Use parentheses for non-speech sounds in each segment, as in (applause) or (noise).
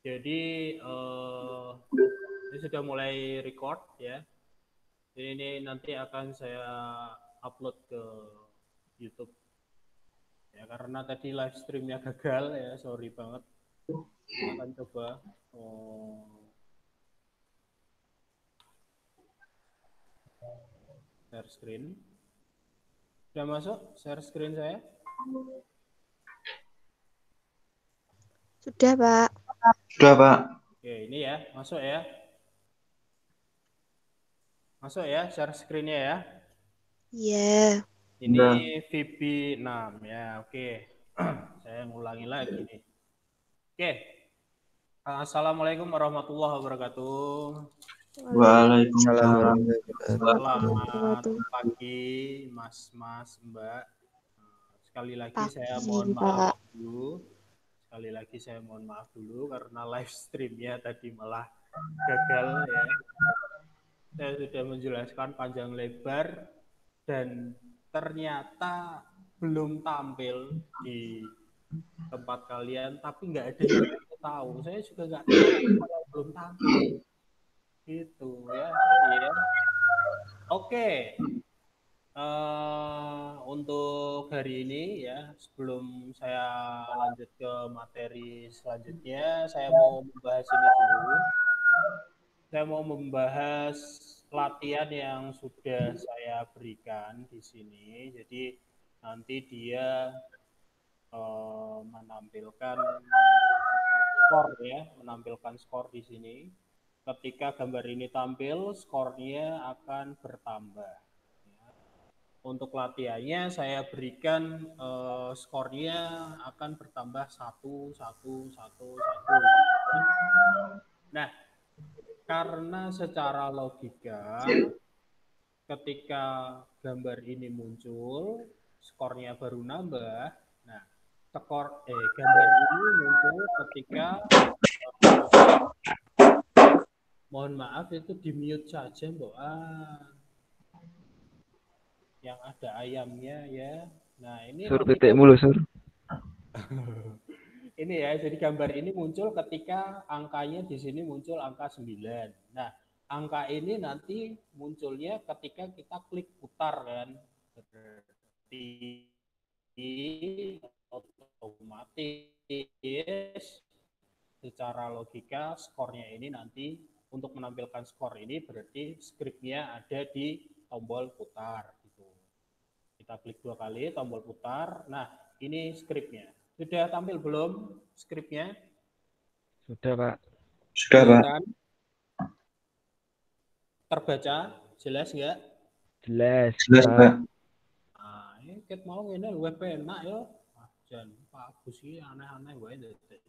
Jadi uh, ini sudah mulai record ya. Jadi ini nanti akan saya upload ke YouTube. Ya karena tadi live streamnya gagal ya, sorry banget. Akan coba. Oh. Share screen. Sudah masuk share screen saya? Sudah, Pak. Sudah, Pak. Oke, ini ya, masuk ya. Masuk ya, share screen-nya ya. Iya. Yeah. Ini VB 6 ya, oke. (clears throat) Saya ngulangi lagi nih. Oke. Assalamualaikum warahmatullahi wabarakatuh. Waalaikumsalam. Selamat pagi, Mas-mas, Mbak. Sekali lagi pagi, saya mohon maaf dulu sekali lagi saya mohon maaf dulu karena live streamnya tadi malah gagal ya. Saya sudah menjelaskan panjang lebar dan ternyata belum tampil di tempat kalian, tapi nggak ada yang tahu. Saya juga nggak tahu kalau belum tampil. Gitu ya. ya. Oke, Uh, untuk hari ini ya sebelum saya lanjut ke materi selanjutnya saya mau membahas ini dulu. Saya mau membahas latihan yang sudah saya berikan di sini. Jadi nanti dia uh, menampilkan skor ya menampilkan skor di sini. Ketika gambar ini tampil skornya akan bertambah untuk latihannya saya berikan uh, skornya akan bertambah satu satu satu satu. Nah, karena secara logika ketika gambar ini muncul skornya baru nambah. Nah, skor eh gambar ini muncul ketika uh, mohon maaf itu di mute saja, Mbak. Ah yang ada ayamnya ya. Nah, ini Sur titik mulu, Sur. (laughs) ini ya, jadi gambar ini muncul ketika angkanya di sini muncul angka 9. Nah, angka ini nanti munculnya ketika kita klik putar kan. Berarti otomatis secara logika skornya ini nanti untuk menampilkan skor ini berarti skripnya ada di tombol putar. Kita klik dua kali, tombol putar. Nah, ini skripnya. Sudah tampil belum skripnya? Sudah, Pak. Sudah, Pak. Terbaca? Jelas nggak? Jelas, Jelas Pak. Nah, ini kita mau ini web enak ya. Ah, jangan Pak Agus ini aneh-aneh wae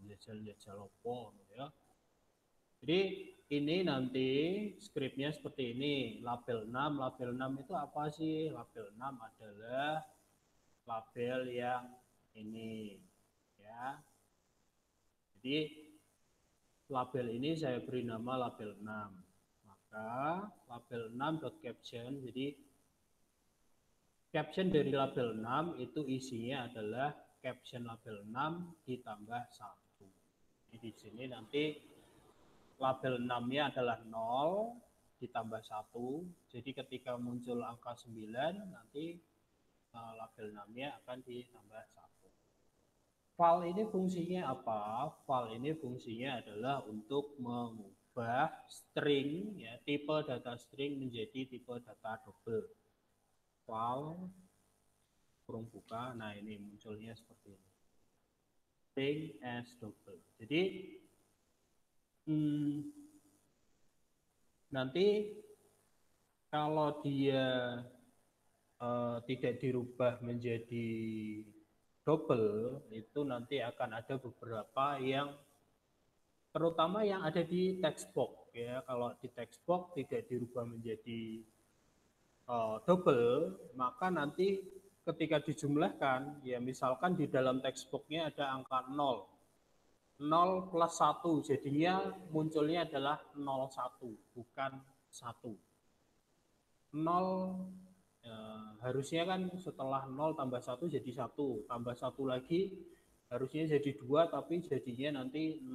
jajal-jajal opo ya. Jadi ini nanti skripnya seperti ini. Label 6, label 6 itu apa sih? Label 6 adalah label yang ini ya. Jadi label ini saya beri nama label 6. Maka label 6.caption jadi caption dari label 6 itu isinya adalah caption label 6 ditambah 1. Jadi di sini nanti label 6-nya adalah 0 ditambah 1. Jadi ketika muncul angka 9 nanti uh, label 6-nya akan ditambah 1. File ini fungsinya apa? File ini fungsinya adalah untuk mengubah string ya, tipe data string menjadi tipe data double. File kurung buka. Nah, ini munculnya seperti ini. String as double. Jadi hmm, nanti kalau dia uh, tidak dirubah menjadi double itu nanti akan ada beberapa yang terutama yang ada di text box ya. Kalau di text box tidak dirubah menjadi uh, double maka nanti ketika dijumlahkan ya misalkan di dalam text box-nya ada angka 0 0 plus 1 jadinya munculnya adalah 01 bukan 1 0 ya, harusnya kan setelah 0 tambah 1 jadi 1 tambah 1 lagi harusnya jadi dua tapi jadinya nanti 0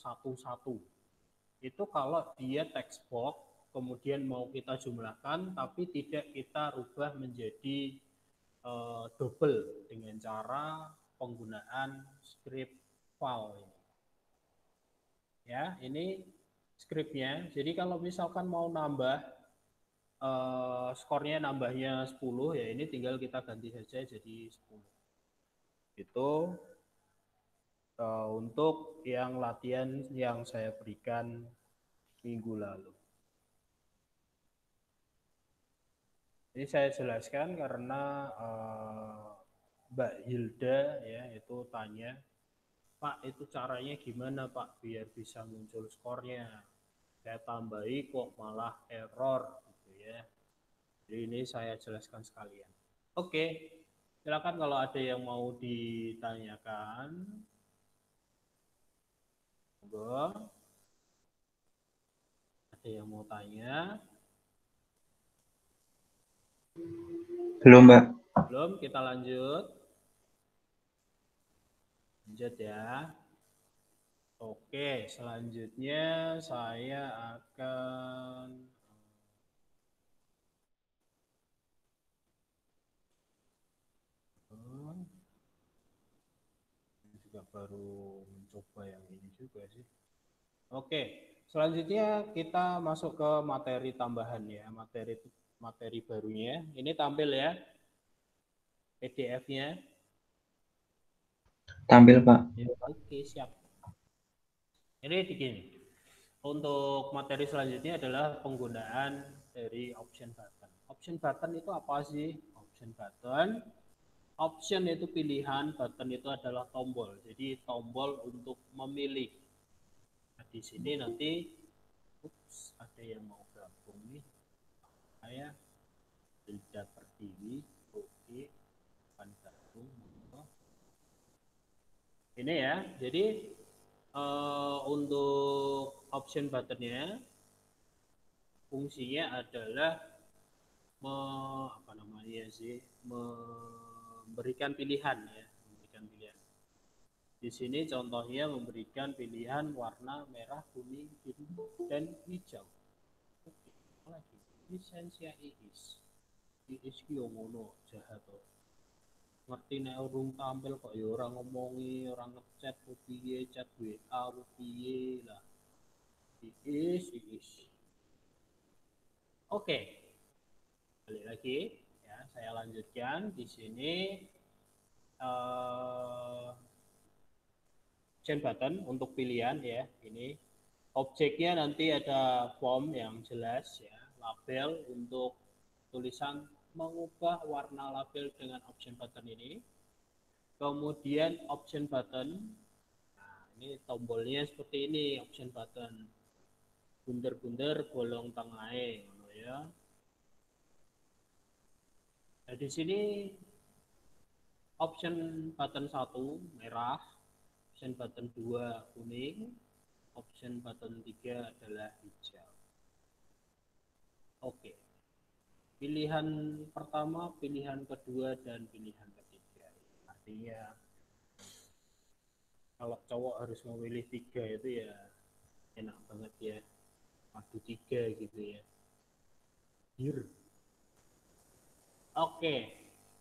1 1 itu kalau dia text box kemudian mau kita jumlahkan tapi tidak kita rubah menjadi uh, double dengan cara penggunaan script file ya ini scriptnya jadi kalau misalkan mau nambah uh, skornya nambahnya 10 ya ini tinggal kita ganti saja jadi 10 itu uh, untuk yang latihan yang saya berikan minggu lalu. Ini saya jelaskan karena uh, Mbak Hilda ya itu tanya, Pak itu caranya gimana Pak biar bisa muncul skornya? Saya tambahi kok malah error gitu ya. Jadi ini saya jelaskan sekalian. Oke, silakan kalau ada yang mau ditanyakan. Monggo. Ada yang mau tanya? Belum, Mbak. Belum, kita lanjut. Lanjut ya. Oke, selanjutnya saya akan juga baru mencoba yang ini juga sih. Oke, selanjutnya kita masuk ke materi tambahan ya, materi materi barunya. Ini tampil ya, PDF-nya. Tampil, Pak. Ya, oke, siap. Ini begini. Untuk materi selanjutnya adalah penggunaan dari option button. Option button itu apa sih? Option button Option itu pilihan, button itu adalah tombol. Jadi tombol untuk memilih. Nah, di sini nanti, ups, ada yang mau gabung nih. Saya tidak Pertiwi, oke, akan gabung. Ini ya, jadi uh, untuk option buttonnya fungsinya adalah me, apa namanya sih, me, memberikan pilihan ya, memberikan pilihan. Di sini contohnya memberikan pilihan warna merah, kuning, biru, dan hijau. Lagi lisensia iis. Iis ki ngono jahat. Ngerti nek urung tampil kok ya ora ngomongi, ora ngechat piye, chat WA piye lah. Iis, iis. Oke. Balik lagi saya lanjutkan di sini uh, chain button untuk pilihan ya ini objeknya nanti ada form yang jelas ya label untuk tulisan mengubah warna label dengan option button ini kemudian option button nah ini tombolnya seperti ini option button bunder-bunder bolong tengah ya Nah, di sini option button 1 merah, option button 2 kuning, option button 3 adalah hijau. Oke. Pilihan pertama, pilihan kedua, dan pilihan ketiga. Artinya kalau cowok harus memilih tiga itu ya enak banget ya. Madu tiga gitu ya. Here. Oke,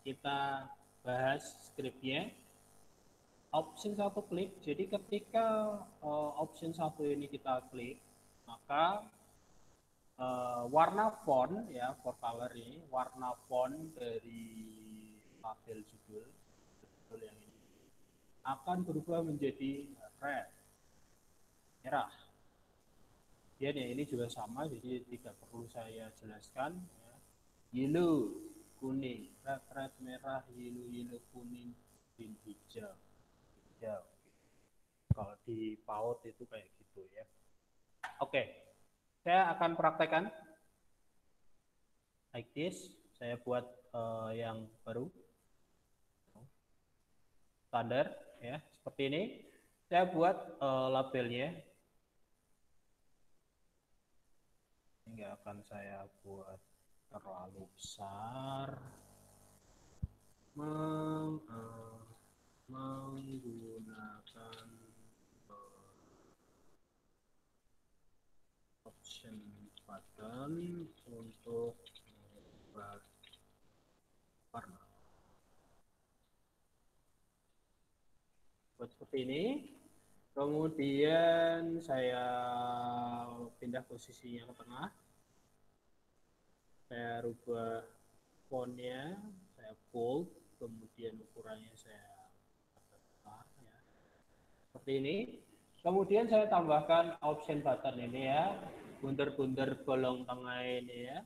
kita bahas skripnya. Option satu klik. Jadi ketika uh, option satu ini kita klik, maka uh, warna font ya for color ini, warna font dari label judul, judul yang ini akan berubah menjadi red, merah. Ya, ini juga sama, jadi tidak perlu saya jelaskan. Ya. Yellow, kuning, red red merah, yellow yellow kuning, green hijau, hijau. Kalau di PAUD itu kayak gitu ya. Oke, saya akan praktekkan like this. Saya buat uh, yang baru, standar ya, seperti ini. Saya buat uh, labelnya. Ini akan saya buat terlalu besar. Uh, menggunakan uh, option button untuk mengubah warna. Buat seperti ini. Kemudian saya pindah posisinya ke tengah. Saya rubah fontnya, saya bold, kemudian ukurannya saya besar ya. Seperti ini. Kemudian saya tambahkan option button ini ya, bundar-bundar bolong tengah ini ya.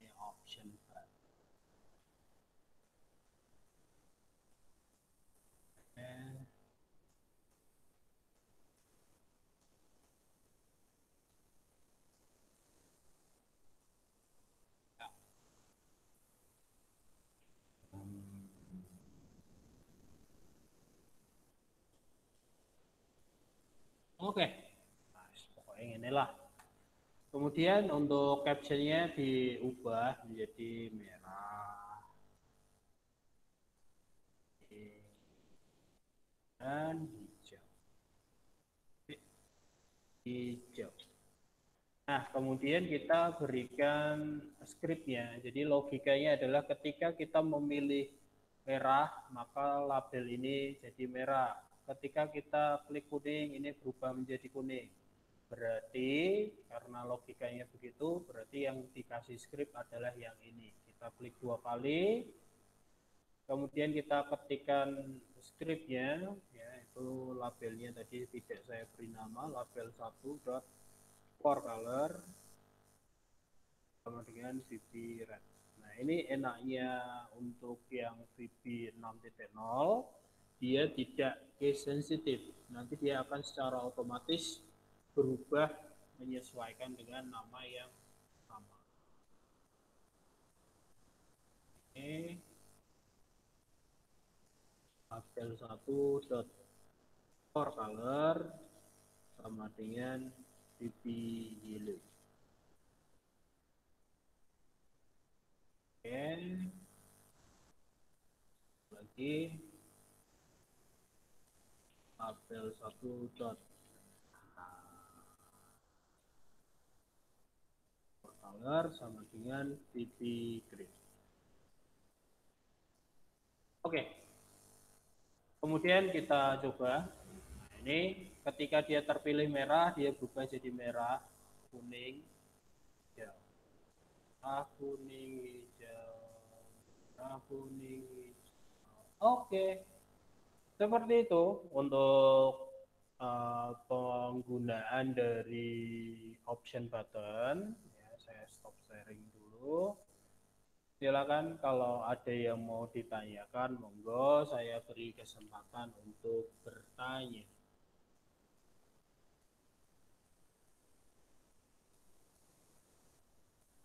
Ini option button. Eh, Oke, nah, inilah. Kemudian untuk captionnya diubah menjadi merah dan hijau. Hijau. Nah, kemudian kita berikan scriptnya. Jadi logikanya adalah ketika kita memilih merah, maka label ini jadi merah ketika kita klik kuning ini berubah menjadi kuning. Berarti karena logikanya begitu, berarti yang dikasih script adalah yang ini. Kita klik dua kali, kemudian kita ketikkan scriptnya, ya itu labelnya tadi tidak saya beri nama, label 1 dot for color sama dengan VB red. Nah ini enaknya untuk yang VB 6.0 dia tidak case sensitif. Nanti dia akan secara otomatis berubah menyesuaikan dengan nama yang sama. Oke. Label 1 dot for color sama dengan VP yellow. Oke. Lagi tabel 1 dot color sama dengan VP grid. Oke. Kemudian kita coba. Nah, ini ketika dia terpilih merah, dia berubah jadi merah, kuning, hijau. Merah, kuning, hijau. Merah, kuning, hijau. Oke. Seperti itu untuk uh, penggunaan dari option button. Stop sharing dulu. Silakan kalau ada yang mau ditanyakan, monggo saya beri kesempatan untuk bertanya.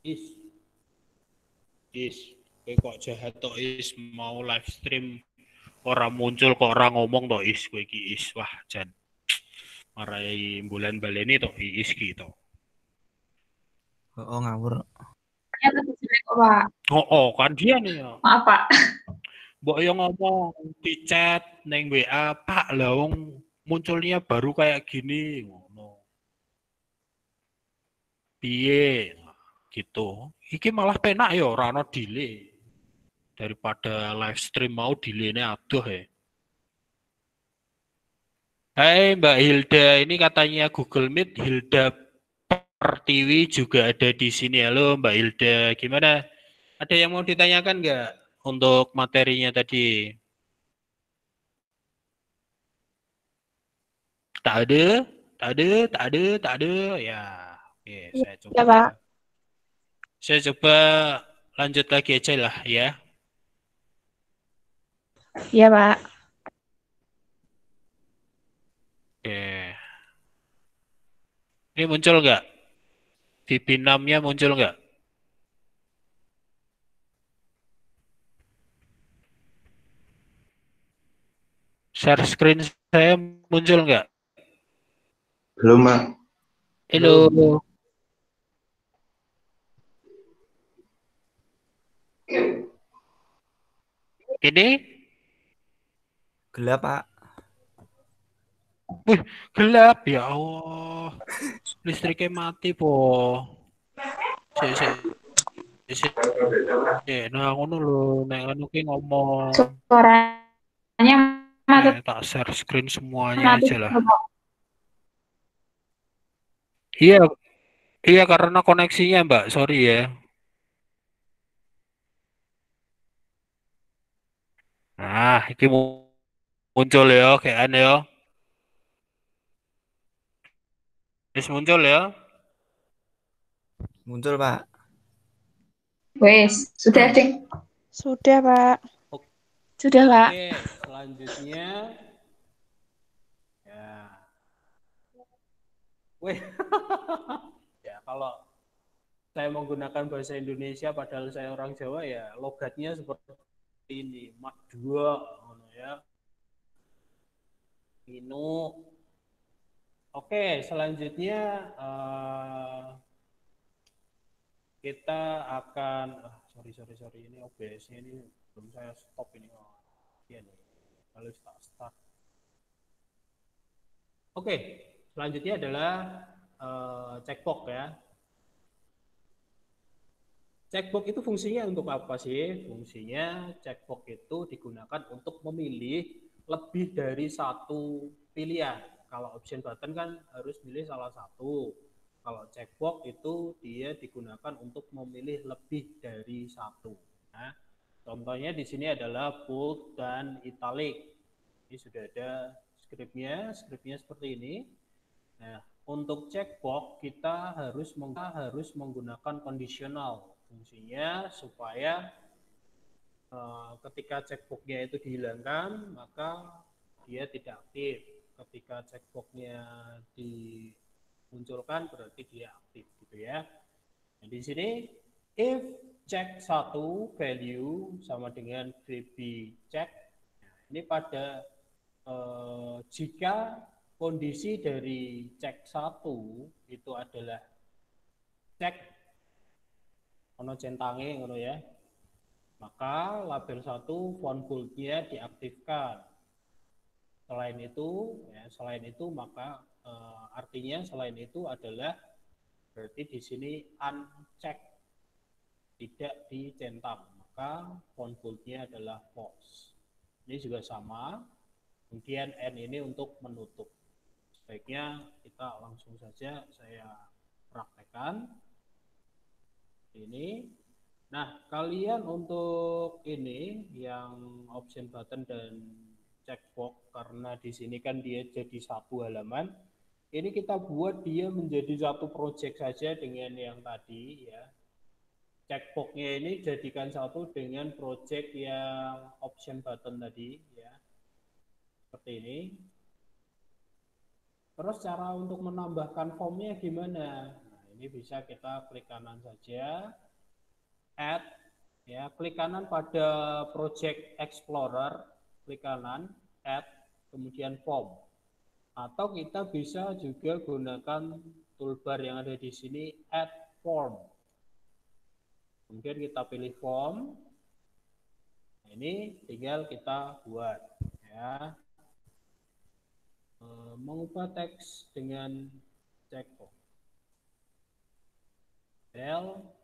Is, is, kok jahat toh is mau live stream orang muncul kok orang ngomong toh is kowe is wah jan marai bulan baleni toh is gitu. Oh, ngawur. Ya, kok, Pak. Oh, oh kan dia nih ya. Maaf, Pak. Mbok yo ngomong di chat neng WA, Pak Lawong munculnya baru kayak gini ngono. Piye gitu. Iki malah penak ya ora ono delay. Daripada live stream mau delay-nya aduh ya. Hai Mbak Hilda, ini katanya Google Meet Hilda Pertiwi juga ada di sini. Halo Mbak Hilda, gimana? Ada yang mau ditanyakan nggak untuk materinya tadi? Tak ada, tak ada, tak ada, tak ada. Ya, oke, saya coba. Ya, Pak. Saya coba lanjut lagi aja lah ya. Iya, Pak. Oke. Ini muncul nggak? VP6-nya muncul nggak? Share screen saya muncul nggak? Belum, Mak. Halo. Ini Gelap, Pak. Gelap ya Allah. Listriknya mati po. Si si si. Eh, nah ngono lho, nek ki ngomong. Suaranya mati. Eh, tak share screen semuanya mati. aja lah. Iya, iya karena koneksinya Mbak, sorry ya. Nah, mu- muncul ya, kayak ya. Wis muncul ya. Muncul, Pak. Wes, sudah ding. Sudah, Pak. Sudah, Pak. Oke, selanjutnya ya. Wih. (laughs) ya, kalau saya menggunakan bahasa Indonesia padahal saya orang Jawa ya logatnya seperti ini, mak dua ngono ya. Inu. Oke, selanjutnya eh, kita akan ah, sorry sorry sorry ini OBS-nya ini belum saya stop ini oh, iya nih kalau start start. Oke selanjutnya adalah eh, checkbox ya. Checkbox itu fungsinya untuk apa sih? Fungsinya checkbox itu digunakan untuk memilih lebih dari satu pilihan kalau option button kan harus milih salah satu kalau checkbox itu dia digunakan untuk memilih lebih dari satu. Nah, contohnya di sini adalah bold dan italic. Ini sudah ada skripnya, skripnya seperti ini. Nah, untuk checkbox kita harus meng- harus menggunakan conditional. Fungsinya supaya eh, ketika checkboxnya itu dihilangkan, maka dia tidak aktif. Ketika checkboxnya di munculkan berarti dia aktif gitu ya. Nah, di sini if check satu value sama dengan baby check. Nah, ini pada eh, jika kondisi dari cek satu itu adalah cek ono centange ngono ya. Maka label satu font boldnya diaktifkan. Selain itu, ya, selain itu maka eh, artinya selain itu adalah berarti di sini uncheck tidak dicentang maka font adalah false. Ini juga sama. Kemudian n ini untuk menutup. Sebaiknya kita langsung saja saya praktekkan. Ini. Nah kalian untuk ini yang option button dan checkbox karena di sini kan dia jadi satu halaman ini kita buat dia menjadi satu project saja dengan yang tadi ya. Checkboxnya ini jadikan satu dengan project yang option button tadi ya. Seperti ini. Terus cara untuk menambahkan formnya gimana? Nah, ini bisa kita klik kanan saja. Add ya, klik kanan pada project explorer, klik kanan, add, kemudian form. Atau kita bisa juga gunakan toolbar yang ada di sini add form. Kemudian kita pilih form. Nah, ini tinggal kita buat ya. E, mengubah teks dengan checkbox. Oke.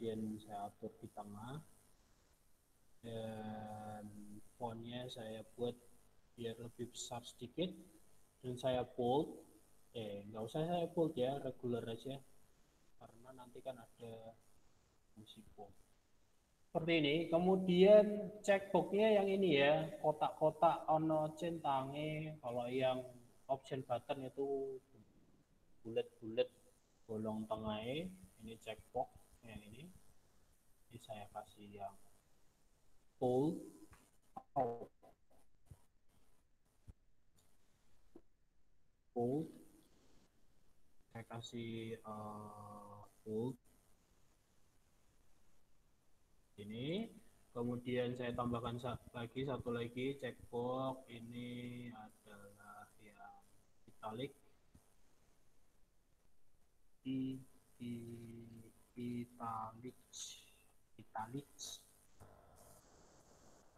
Kemudian saya atur di tengah. Dan fontnya saya buat biar lebih besar sedikit. Dan saya bold. Eh, nggak usah saya bold ya, regular aja. Karena nanti kan ada fungsi bold. Seperti ini. Kemudian checkboxnya yang ini ya, kotak-kotak ono centange. Kalau yang option button itu bulat-bulat bolong tengahnya ini checkbox yang ini. Ini saya kasih yang full bold saya kasih uh, bold ini. Kemudian saya tambahkan lagi satu lagi checkbox. Ini adalah yang italic. I, i italic italic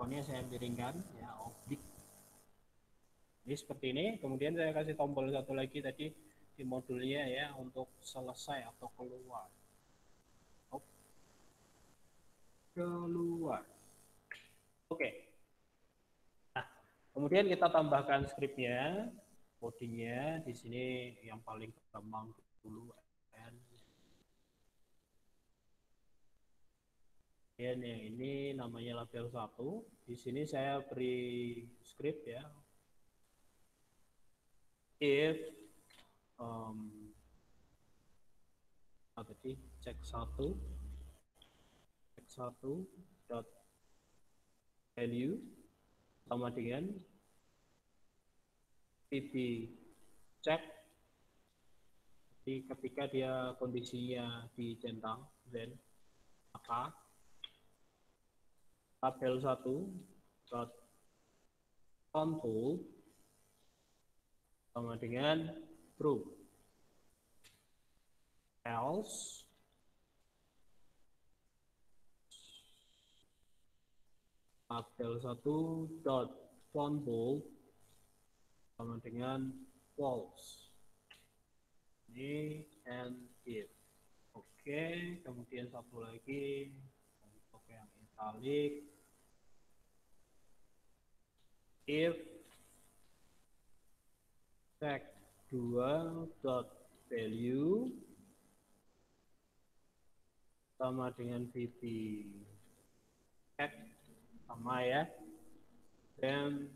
pokoknya saya miringkan ya oblik. Ini seperti ini. Kemudian saya kasih tombol satu lagi tadi di modulnya ya untuk selesai atau keluar. Hop. keluar. Oke. Nah kemudian kita tambahkan scriptnya codingnya. Di sini yang paling gampang dulu Kemudian yang ini namanya label 1. Di sini saya beri script ya. If um, apa sih? Cek 1 cek 1 dot value sama dengan pp check jadi ketika dia kondisinya dicentang then maka tabel 1 dot contour sama dengan true else tabel 1 dot font bold sama dengan false ini and if oke kemudian satu lagi. Untuk yang italic if tag 2 dot value sama dengan vp tag sama ya dan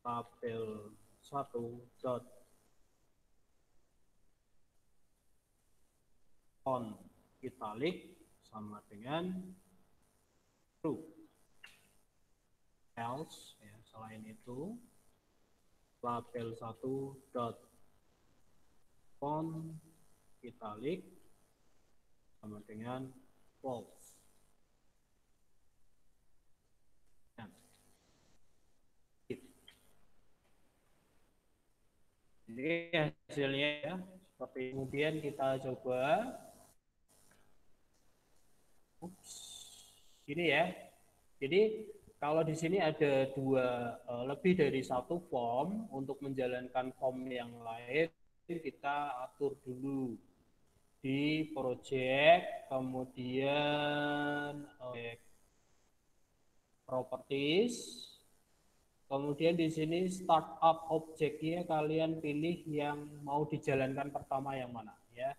tabel 1 dot on italic sama dengan true else ya, selain itu label 1 dot font italic sama dengan false nah, ini hasilnya ya. Seperti kemudian kita coba. Ups. ini ya. Jadi kalau di sini ada dua uh, lebih dari satu form untuk menjalankan form yang lain kita atur dulu di project kemudian uh, properties. Kemudian di sini startup objeknya kalian pilih yang mau dijalankan pertama yang mana ya.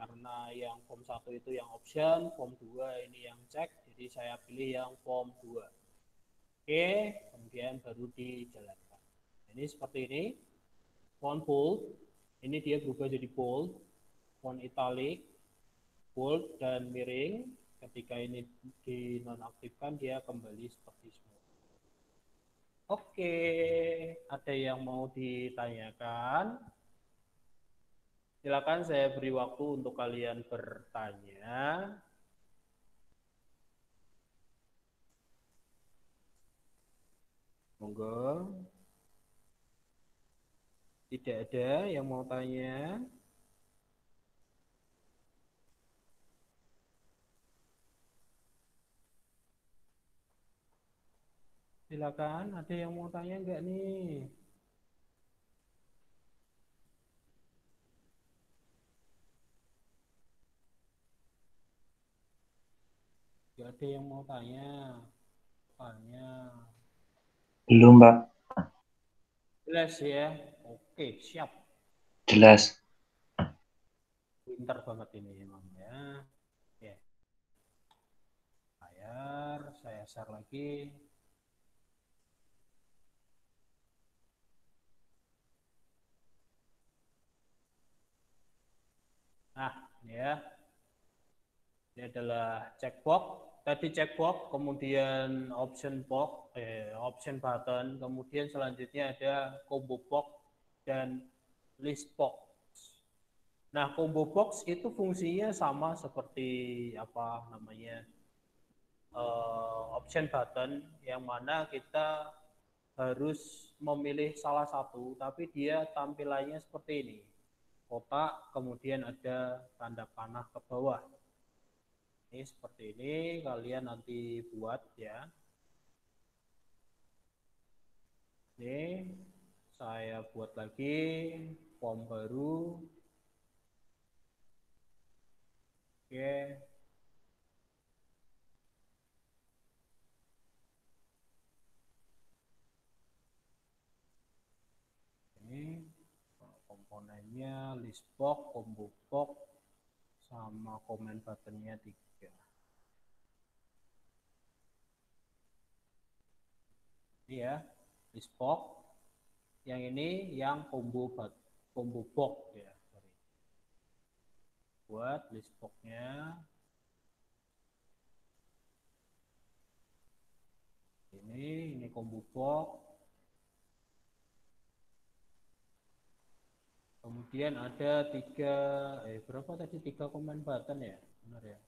Karena yang form satu itu yang option form 2 ini yang cek jadi saya pilih yang form 2 Oke, kemudian baru dijalankan. Ini seperti ini. Font bold, ini dia berubah jadi bold. Font italic, bold, dan miring. Ketika ini dinonaktifkan, dia kembali seperti semula. Oke, ada yang mau ditanyakan? Silakan saya beri waktu untuk kalian bertanya. Monggo. Tidak ada yang mau tanya? Silakan, ada yang mau tanya enggak nih? Enggak ada yang mau tanya. Tanya. Belum, Pak. Jelas ya. Oke, siap. Jelas. Pintar banget ini emang ya. Oke. Layar, saya share lagi. Nah, ya. Ini adalah checkbox tadi checkbox, kemudian option box, eh, option button, kemudian selanjutnya ada combo box dan list box. Nah, combo box itu fungsinya sama seperti apa namanya eh, option button, yang mana kita harus memilih salah satu, tapi dia tampilannya seperti ini. Kotak, kemudian ada tanda panah ke bawah. Ini seperti ini, kalian nanti buat ya. Ini saya buat lagi form baru. Oke. Ini komponennya list box, combo box, sama comment buttonnya tiga. Ini ya, list box. Yang ini yang combo but combo box ya, sorry. Buat list box-nya. Ini, ini combo box. Kemudian ada tiga, eh berapa tadi tiga comment button ya, benar ya?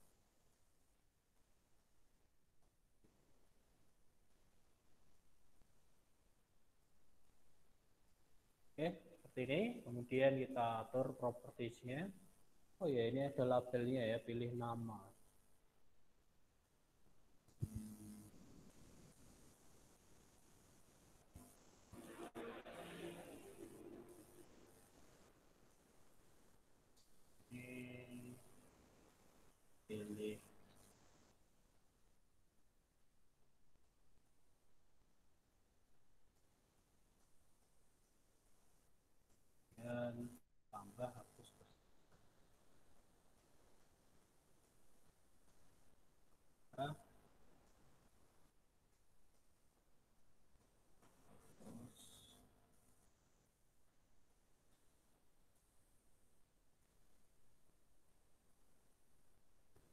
Oke, seperti ini. Kemudian kita atur propertiesnya. Oh ya, ini ada labelnya ya, pilih nama. Ini pilih dan tambah hapus Nah,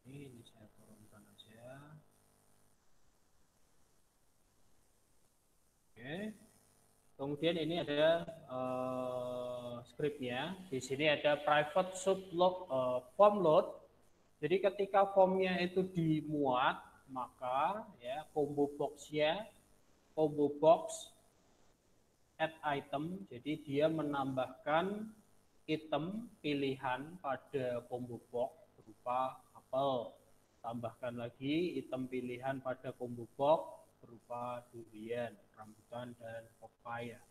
ini, ini saya turunkan aja oke. Kemudian ini ada eh, scriptnya di sini ada private subload eh, form load jadi ketika formnya itu dimuat maka ya combo boxnya combo box add item jadi dia menambahkan item pilihan pada combo box berupa apel. Tambahkan lagi item pilihan pada combo box berupa durian, rambutan, dan papaya.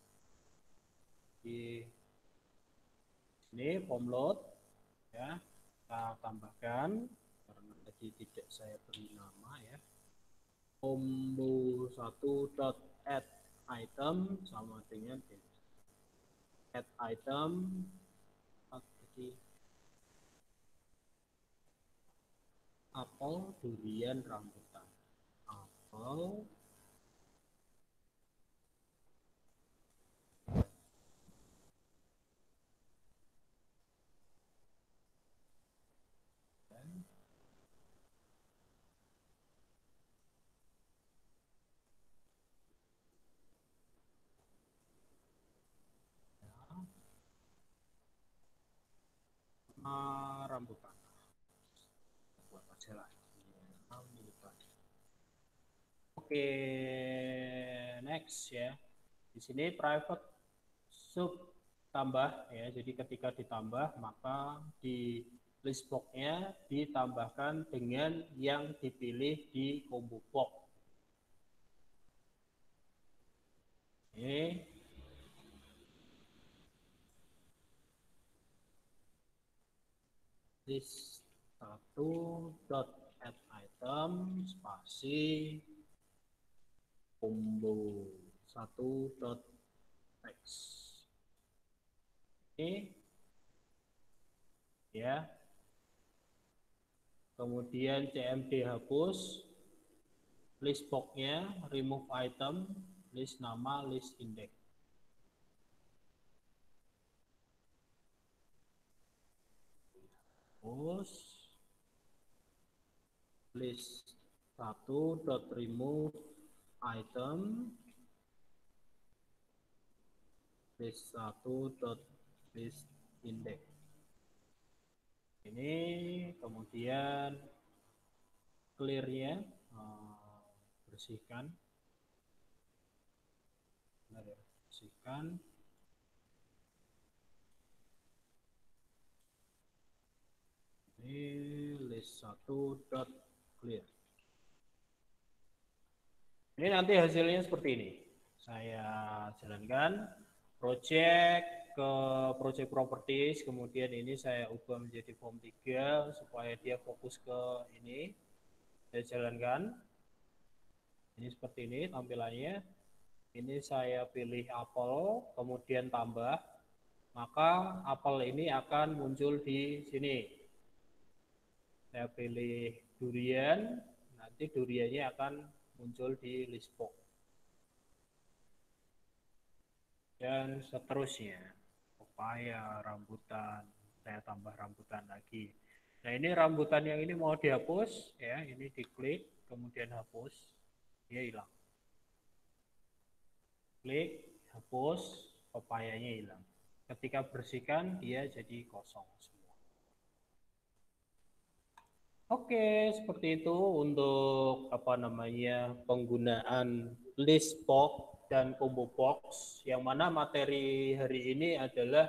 Di sini form load ya. Kita tambahkan. Karena tadi tidak saya beri nama ya. Combo satu dot add item sama dengan add item. Apel, durian, rambutan. Apel, dan Ah, rambutan. Buat. Oke, next ya. Di sini private sub tambah ya. Jadi ketika ditambah maka di list box-nya ditambahkan dengan yang dipilih di combo box. Oke. List satu dot add item spasi combo satu dot text. Oke ya. Kemudian cmd hapus list boxnya remove item list nama list index hapus list satu dot remove item. List satu dot list index ini kemudian clearnya eh, bersihkan. Ya, bersihkan ini list satu dot clear. Ini nanti hasilnya seperti ini. Saya jalankan project ke project properties kemudian ini saya ubah menjadi form 3 supaya dia fokus ke ini. Saya jalankan. Ini seperti ini tampilannya. Ini saya pilih apel kemudian tambah. Maka apel ini akan muncul di sini saya pilih durian nanti duriannya akan muncul di list box. Dan seterusnya pepaya rambutan saya tambah rambutan lagi. Nah ini rambutan yang ini mau dihapus ya ini diklik kemudian hapus dia hilang. Klik hapus pepayanya hilang. Ketika bersihkan dia jadi kosong semua oke seperti itu untuk apa namanya penggunaan list box dan combo box yang mana materi hari ini adalah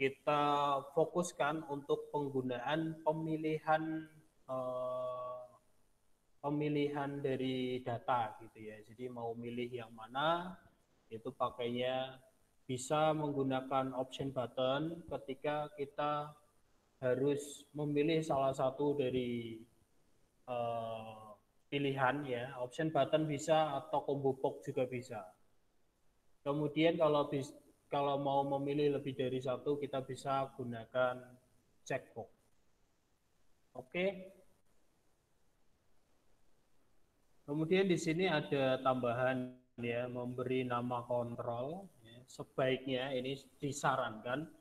kita fokuskan untuk penggunaan pemilihan eh, pemilihan dari data gitu ya. Jadi mau milih yang mana itu pakainya bisa menggunakan option button ketika kita harus memilih salah satu dari eh, pilihan ya. Option button bisa atau combo box juga bisa. Kemudian kalau bis, kalau mau memilih lebih dari satu, kita bisa gunakan checkbox. Oke. Kemudian di sini ada tambahan ya, memberi nama kontrol. Ya. Sebaiknya ini disarankan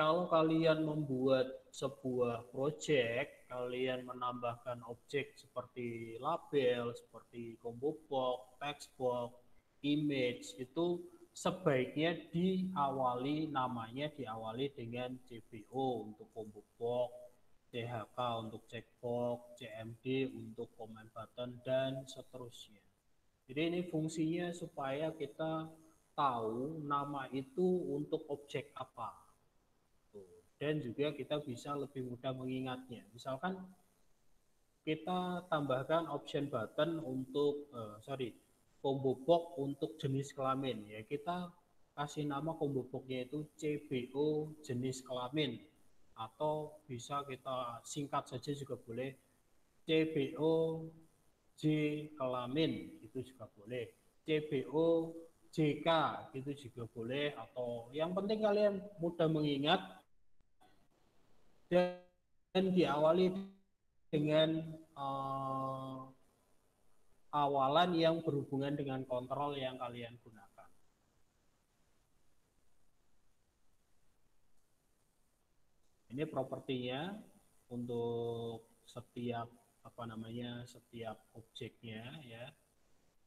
kalau kalian membuat sebuah project, kalian menambahkan objek seperti label, seperti combo box, text box, image itu sebaiknya diawali namanya diawali dengan CBO untuk combo box, CHK untuk checkbox, CMD untuk comment button dan seterusnya. Jadi ini fungsinya supaya kita tahu nama itu untuk objek apa. Dan juga kita bisa lebih mudah mengingatnya. Misalkan kita tambahkan option button untuk uh, sorry combo box untuk jenis kelamin. Ya kita kasih nama combo boxnya itu CBO jenis kelamin. Atau bisa kita singkat saja juga boleh CBO J kelamin itu juga boleh. CBO JK itu juga boleh. Atau yang penting kalian mudah mengingat dan diawali dengan uh, awalan yang berhubungan dengan kontrol yang kalian gunakan. Ini propertinya untuk setiap apa namanya setiap objeknya ya.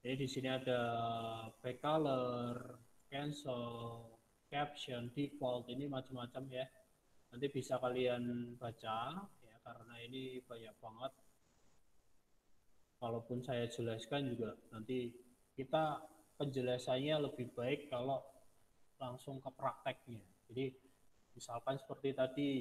Jadi di sini ada back color, cancel, caption, default ini macam-macam ya. Nanti bisa kalian baca ya karena ini banyak banget kalaupun saya jelaskan juga nanti kita penjelasannya lebih baik kalau langsung ke prakteknya. Jadi misalkan seperti tadi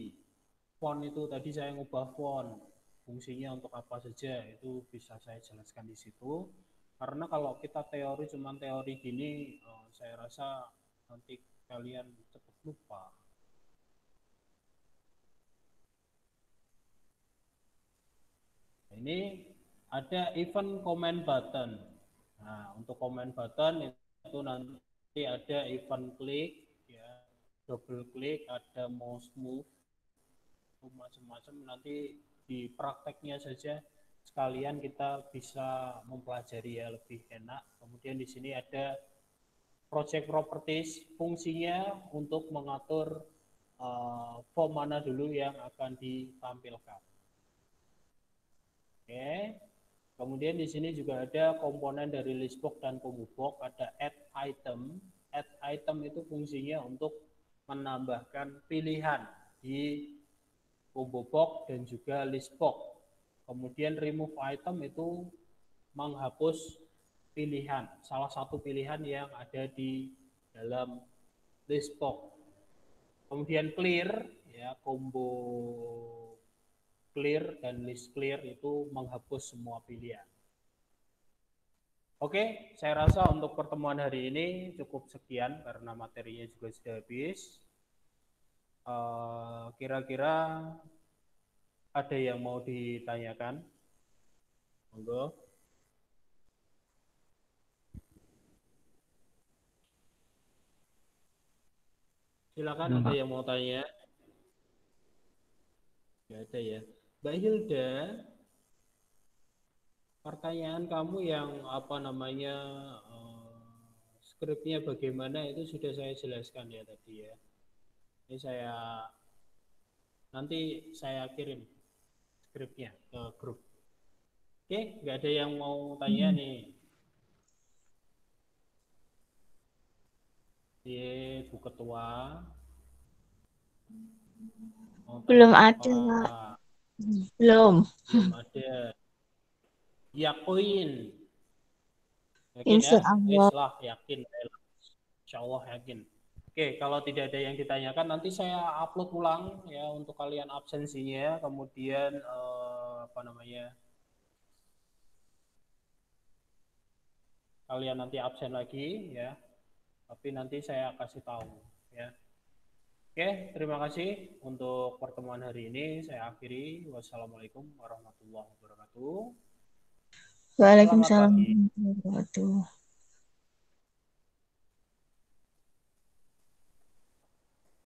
font itu tadi saya ngubah font fungsinya untuk apa saja itu bisa saya jelaskan di situ. Karena kalau kita teori cuman teori gini eh, saya rasa nanti kalian cepat lupa. Ini ada event comment button. Nah, untuk comment button itu nanti ada event klik, ya, double klik, ada mouse move, macam-macam. Nanti di prakteknya saja sekalian kita bisa mempelajari ya lebih enak. Kemudian di sini ada project properties, fungsinya untuk mengatur uh, form mana dulu yang akan ditampilkan. Oke. Kemudian di sini juga ada komponen dari list box dan combo box, ada add item. Add item itu fungsinya untuk menambahkan pilihan di combo box dan juga list box. Kemudian remove item itu menghapus pilihan, salah satu pilihan yang ada di dalam list box. Kemudian clear, ya combo clear dan list clear itu menghapus semua pilihan. Oke, saya rasa untuk pertemuan hari ini cukup sekian karena materinya juga sudah habis. Eh, Kira-kira ada yang mau ditanyakan? Monggo. Silakan ada yang mau tanya. Tidak ada ya. Mbak Hilda, pertanyaan kamu yang apa namanya eh, skripnya bagaimana itu sudah saya jelaskan ya tadi ya. Ini saya nanti saya kirim skripnya ke grup. Oke, nggak ada yang mau tanya nih. Iya, Bu Ketua. Mau Belum ada, apa? Belum. Belum ada. Yakin. Yakin Insya ya? Allah. Yes lah, yakin. Insya Allah yakin. Oke, kalau tidak ada yang ditanyakan, nanti saya upload ulang ya untuk kalian absensinya, kemudian eh, apa namanya, kalian nanti absen lagi ya, tapi nanti saya kasih tahu. Oke, terima kasih untuk pertemuan hari ini. Saya akhiri. Wassalamualaikum warahmatullahi wabarakatuh. Waalaikumsalam warahmatullahi wabarakatuh.